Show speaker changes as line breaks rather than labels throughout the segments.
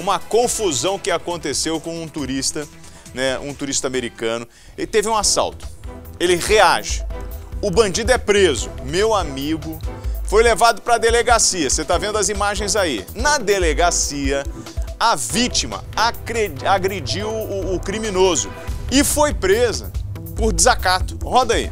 uma confusão que aconteceu com um turista, né, um turista americano. Ele teve um assalto. Ele reage. O bandido é preso. Meu amigo, foi levado para a delegacia. Você está vendo as imagens aí. Na delegacia, a vítima agrediu o, o criminoso e foi presa por desacato. Roda aí.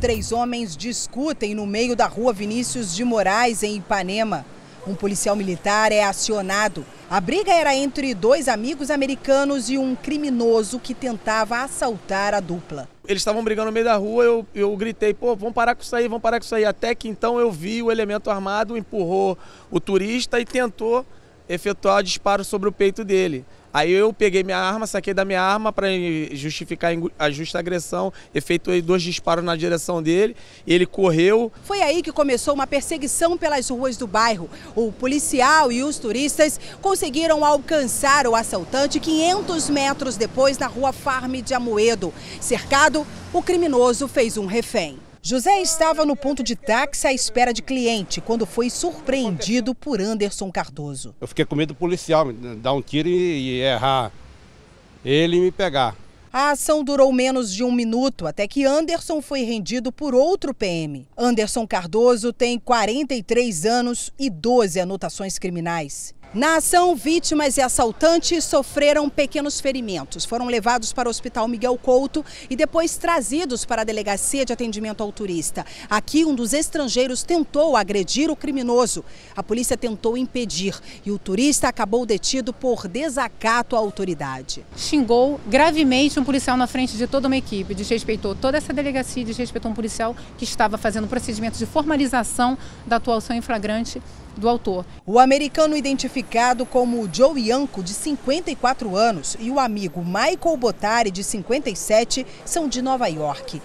Três homens discutem no meio da rua Vinícius de Moraes, em Ipanema. Um policial militar é acionado. A briga era entre dois amigos americanos e um criminoso que tentava assaltar a dupla.
Eles estavam brigando no meio da rua, eu, eu gritei, pô, vamos parar com isso aí, vamos parar com isso aí. Até que então eu vi o elemento armado, empurrou o turista e tentou efetuar o disparo sobre o peito dele. Aí eu peguei minha arma, saquei da minha arma para justificar a justa agressão, efetuei dois disparos na direção dele, ele correu.
Foi aí que começou uma perseguição pelas ruas do bairro. O policial e os turistas conseguiram alcançar o assaltante 500 metros depois na rua Farm de Amoedo. Cercado, o criminoso fez um refém. José estava no ponto de táxi à espera de cliente quando foi surpreendido por Anderson Cardoso.
Eu fiquei com medo do policial dar um tiro e, errar ele e me pegar.
A ação durou menos de um minuto até que Anderson foi rendido por outro PM. Anderson Cardoso tem 43 anos e 12 anotações criminais. Na ação, vítimas e assaltantes sofreram pequenos ferimentos. Foram levados para o Hospital Miguel Couto e depois trazidos para a Delegacia de Atendimento ao Turista. Aqui, um dos estrangeiros tentou agredir o criminoso. A polícia tentou impedir e o turista acabou detido por desacato à autoridade.
Xingou gravemente um policial na frente de toda uma equipe, desrespeitou toda essa delegacia, desrespeitou um policial que estava fazendo procedimento de formalização da atuação em flagrante do autor.
O americano identificado como Joe Ianco, de 54 anos, e o amigo Michael Botari, de 57, são de Nova York.